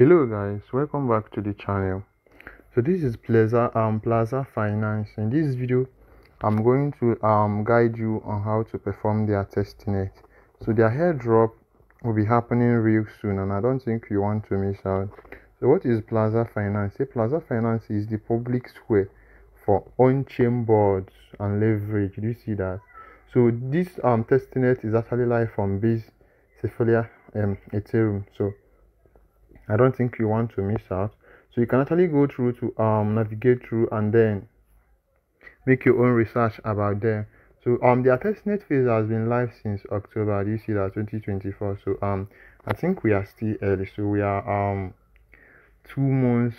hello guys. Welcome back to the channel. So this is plaza um plaza finance. In this video i'm going to um guide you on how to perform their testnet so their airdrop will be happening real soon and i don't think you want to miss out. So what is plaza finance? Say plaza finance is the public square for on-chain bonds and leverage. Do you see that? So this um testnet is actually live on base Sepolia um ethereum. So I don't think you want to miss out. So you can actually go through to um navigate through and then make your own research about them. So um the testnet phase has been live since October this year 2024. So um I think we are still early. So we are um two months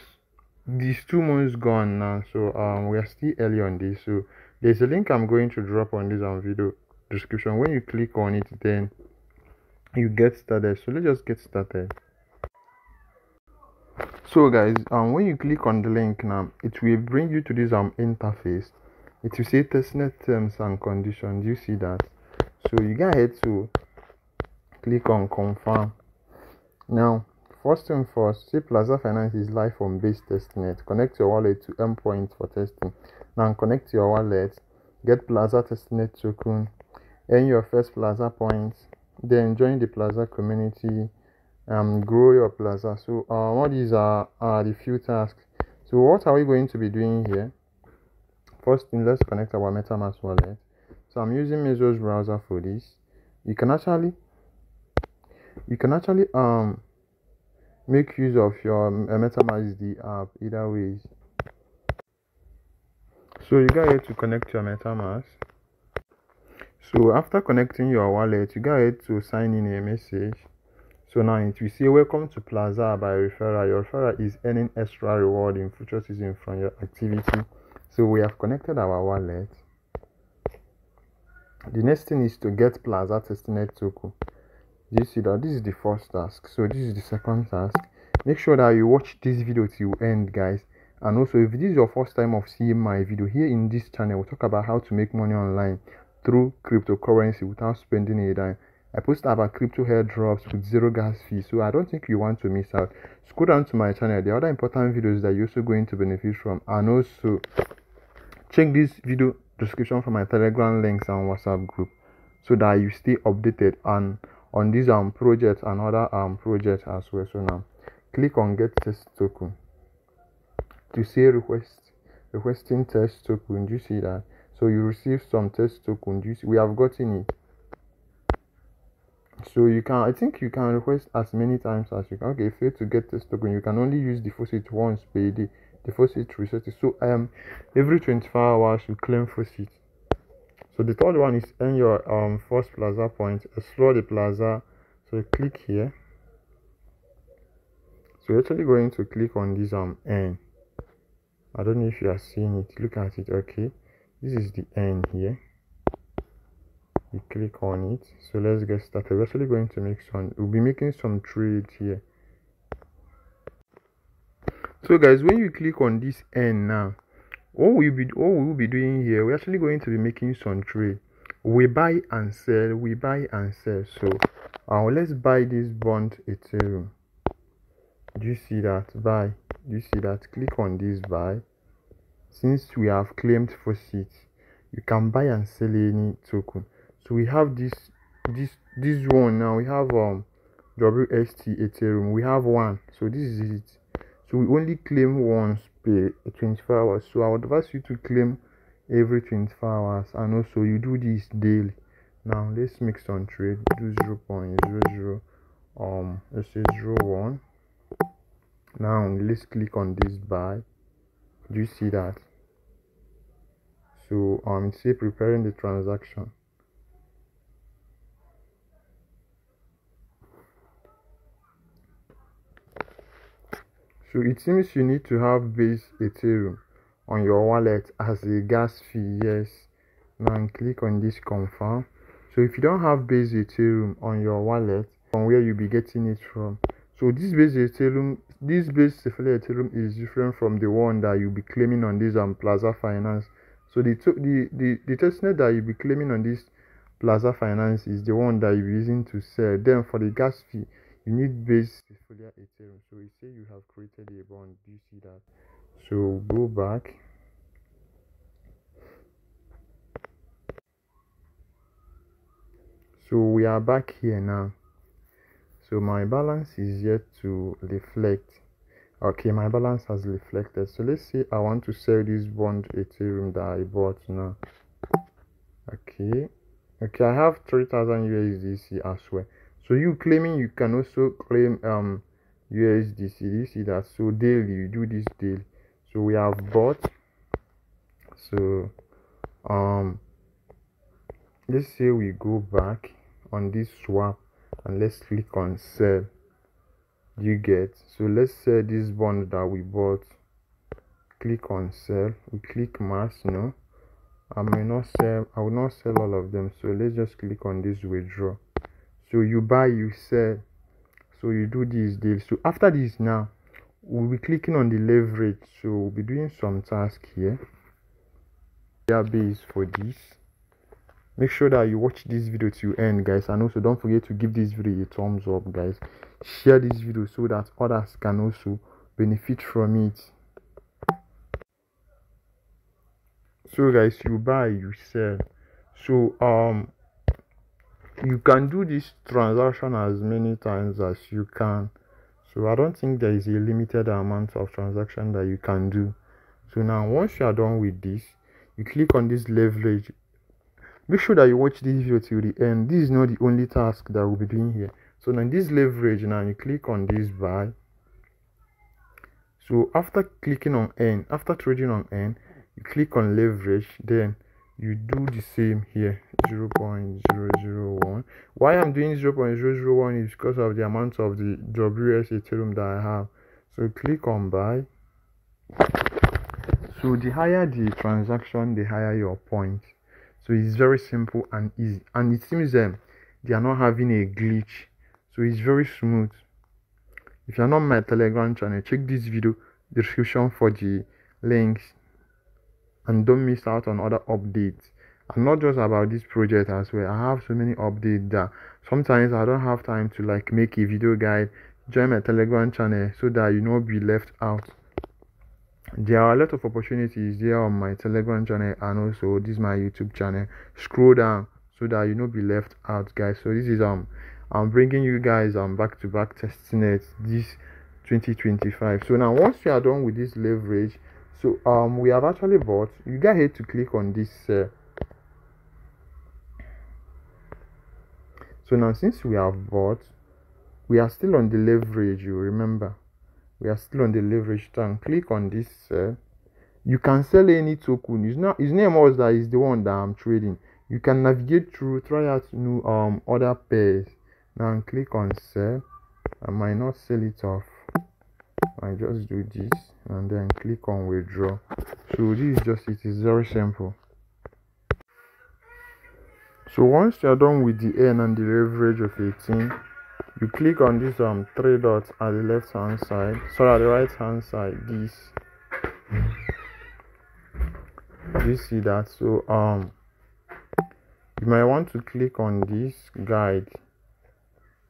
these two months gone now. So um we are still early on this. So there's a link I'm going to drop on this um video description. When you click on it then you get started. So let's just get started so guys um when you click on the link now it will bring you to this um interface. It will say testnet terms and conditions. You see that? So you go ahead to click on confirm. Now first thing first say plaza finance is live on base testnet. Connect your wallet to endpoint for testing. Now connect your wallet. Get plaza testnet token. Earn your first plaza points. Then join the plaza community um, grow your plaza. So uh, what these are, are the few tasks. So what are we going to be doing here? First thing, let's connect our MetaMask wallet. So I'm using Mesos browser for this. You can actually, you can actually um make use of your uh, MetaMask app either ways. So you got here to connect your MetaMask. So after connecting your wallet, you got here to sign in a message so now will say welcome to Plaza by referral. Your referral is earning extra reward in future season from your activity. So we have connected our wallet. The next thing is to get Plaza testnet token. You see that this is the first task. So this is the second task. Make sure that you watch this video till end guys. And also if this is your first time of seeing my video here in this channel, we we'll talk about how to make money online through cryptocurrency without spending a dime. I post about crypto airdrops with zero gas fee, so I don't think you want to miss out. Scroll down to my channel. The other important videos that you're also going to benefit from, and also check this video description for my Telegram links and WhatsApp group, so that you stay updated on on these um projects and other um projects as well. So now, click on Get Test Token to say request requesting test token. Do you see that? So you receive some test token. Do you see? We have gotten it so you can i think you can request as many times as you can. Okay if fail to get this token you can only use the faucet once per day. The faucet reset so um every 24 hours you claim faucet so the third one is earn your um first plaza point. Explore the plaza. So you click here. So you're actually going to click on this um earn. I don't know if you are seeing it. Look at it. Okay. This is the end here you click on it. So let's get started. We're actually going to make some we'll be making some trades here. So guys when you click on this end now what we'll be what we will be doing here we're actually going to be making some trade. We buy and sell we buy and sell. So uh, let's buy this bond ethereum. Do you see that? Buy. Do you see that? Click on this buy. Since we have claimed faucets you can buy and sell any token so we have this this this one now. We have um wst ethereum we have one. So this is it. So we only claim once per 24 hours. So i would advise you to claim every 24 hours. And also you do this daily. Now let's make some trade. Do 0 0.00 um let's say 0 1 now let's click on this buy. Do you see that? So um say preparing the transaction So it seems you need to have base Ethereum on your wallet as a gas fee. Yes. Now click on this confirm. So if you don't have base Ethereum on your wallet, from where you'll be getting it from. So this base Ethereum, this base Ethereum is different from the one that you'll be claiming on this um Plaza Finance. So the the the, the testnet that you'll be claiming on this Plaza Finance is the one that you're using to sell. Then for the gas fee, you need base Ethereum. So it's say you have created a bond. Do you see that? So go back. So we are back here now. So my balance is yet to reflect. Okay my balance has reflected. So let's say i want to sell this bond ethereum that i bought now. Okay. Okay i have 3000 usdc as well so you claiming you can also claim um usdc you see that? So daily you do this daily. So we have bought. So um let's say we go back on this swap and let's click on sell. You get? So let's sell this bond that we bought click on sell. We click mass no? I may not sell i will not sell all of them. So let's just click on this withdraw so you buy you sell. So you do this deal. So after this now we'll be clicking on the leverage. So we'll be doing some task here. Base for this. Make sure that you watch this video to end guys. And also don't forget to give this video a thumbs up guys. Share this video so that others can also benefit from it. So guys you buy you sell. So um you can do this transaction as many times as you can. So i don't think there is a limited amount of transaction that you can do. So now once you are done with this you click on this leverage. Make sure that you watch this video till the end. This is not the only task that we'll be doing here. So now this leverage now you click on this buy. So after clicking on n after trading on n you click on leverage. Then you do the same here. 0 0.001 why i'm doing 0 0.001 is because of the amount of the ws ethereum that i have. So click on buy. So the higher the transaction the higher your points so it's very simple and easy. And it seems um, they are not having a glitch. So it's very smooth. If you're not my telegram channel check this video description for the links. And don't miss out on other updates and not just about this project as well. I have so many updates that sometimes i don't have time to like make a video guide join my telegram channel so that you not be left out. There are a lot of opportunities there on my telegram channel and also this my youtube channel. Scroll down so that you not be left out guys. So this is um i'm bringing you guys um back to back testing it this 2025 so now once you are done with this leverage so um we have actually bought you get here to click on this uh, so now since we have bought we are still on the leverage you remember? We are still on the leverage. Tab click on this uh, you can sell any token. It's not his name was that is the one that i'm trading. You can navigate through try out new um other pairs. Now click on sell. I might not sell it off. I just do this and then click on withdraw. So this is just it is very simple so once you're done with the n and the leverage of 18 you click on this um three dots at the left hand side. Sorry at the right hand side this you see that? So um you might want to click on this guide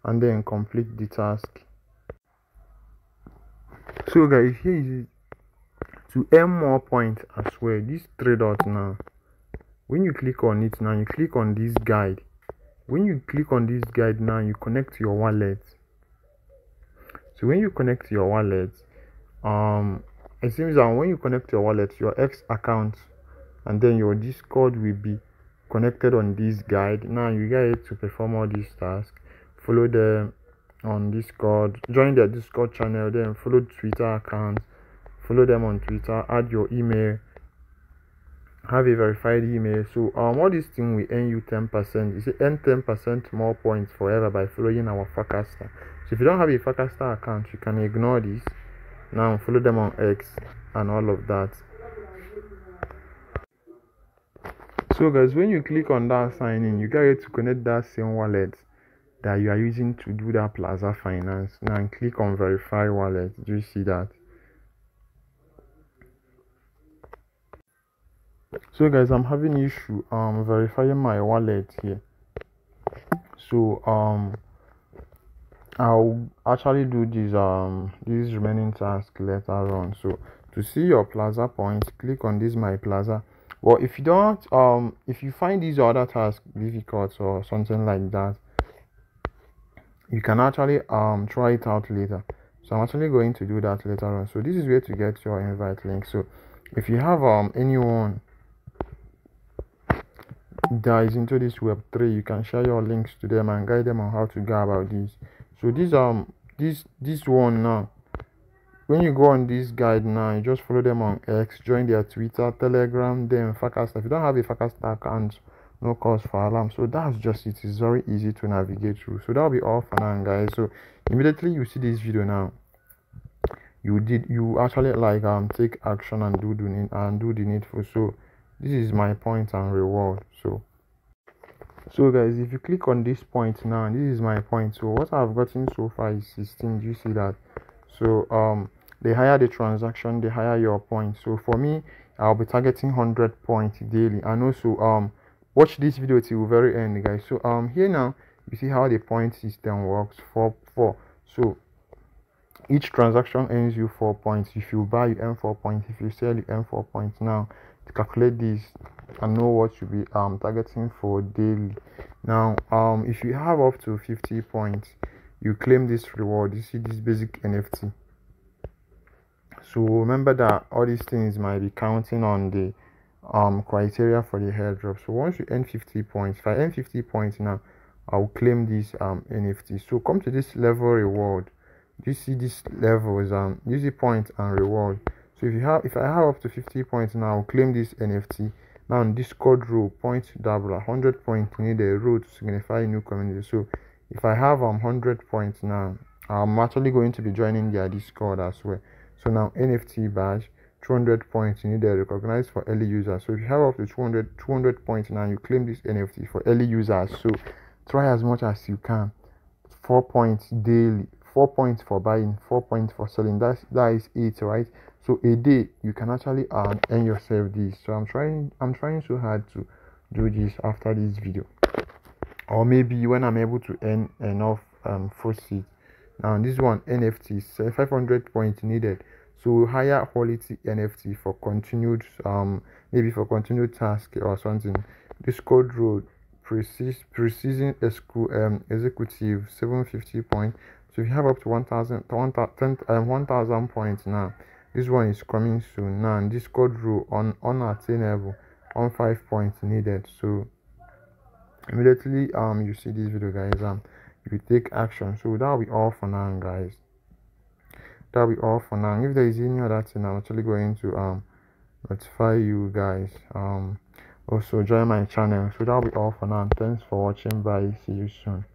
and then complete the task. So guys here is to earn more points as well. This three dots now when you click on it now you click on this guide. When you click on this guide now you connect your wallet. So when you connect your wallet um it seems that when you connect your wallet your x account and then your discord will be connected on this guide. Now you get to perform all these tasks follow them on discord join their discord channel then follow twitter accounts follow them on twitter add your email have a verified email. So um all this thing will earn you 10 percent. You see earn 10 percent more points forever by following our Farcaster so if you don't have a Farcaster account you can ignore this. Now follow them on x and all of that. So guys when you click on that sign in you get to connect that same wallet that you are using to do that plaza finance. Now click on verify wallet. Do you see that so guys i'm having issue um verifying my wallet here so um I'll actually do this um this remaining task later on. So to see your plaza points, click on this my plaza. Well, if you don't um if you find these other tasks difficult or something like that, you can actually um try it out later. So I'm actually going to do that later on. So this is where to get your invite link. So if you have um anyone is into this web 3 you can share your links to them and guide them on how to go about this. So this um this this one now when you go on this guide now you just follow them on x join their twitter telegram then Farcaster if you don't have a Farcaster account no cause for alarm. So that's just it. Is very easy to navigate through. So that'll be all for now guys. So immediately you see this video now you did you actually like um take action and do the and do the needful. So this is my point and reward so. So guys if you click on this point now this is my point. So what i've gotten so far is 16 do you see that? So um the higher the transaction the higher your point. So for me i'll be targeting 100 points daily. And also um watch this video till very end guys. So um here now you see how the point system works. For four. So each transaction earns you four points. If you buy you earn four points. If you sell you earn four points. Now calculate this and know what you be um targeting for daily. Now um if you have up to 50 points you claim this reward. You see this basic nft so remember that all these things might be counting on the um criteria for the airdrop so once you earn 50 points if i earn 50 points now i'll claim this um nft so come to this level reward. You see this levels um use the point and reward so if you have if i have up to 50 points now I'll claim this nft now in discord row point double 100 points need a row to signify new community. So if i have um 100 points now i'm actually going to be joining their discord as well. So now nft badge 200 points you need to recognize for early users. So if you have up to 200 200 points now you claim this nft for early users. So try as much as you can. Four points daily four points for buying four points for selling. That's that is it right so a day you can actually um, earn yourself this. So i'm trying i'm trying so hard to do this after this video. Or maybe when i'm able to earn enough um seats. now this one nft 500 points needed. So higher quality nft for continued um maybe for continued task or something. Discord road precision um, executive 750 points so if you have up to 1000 um, 1000 points now this one is coming soon. Now Discord rule on unattainable on five points needed. So immediately um you see this video guys um you take action. So that'll be all for now guys. That'll be all for now. If there is any other thing i'm actually going to um notify you guys um also join my channel. So that'll be all for now. Thanks for watching. Bye. See you soon